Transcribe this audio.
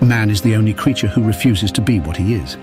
Man is the only creature who refuses to be what he is.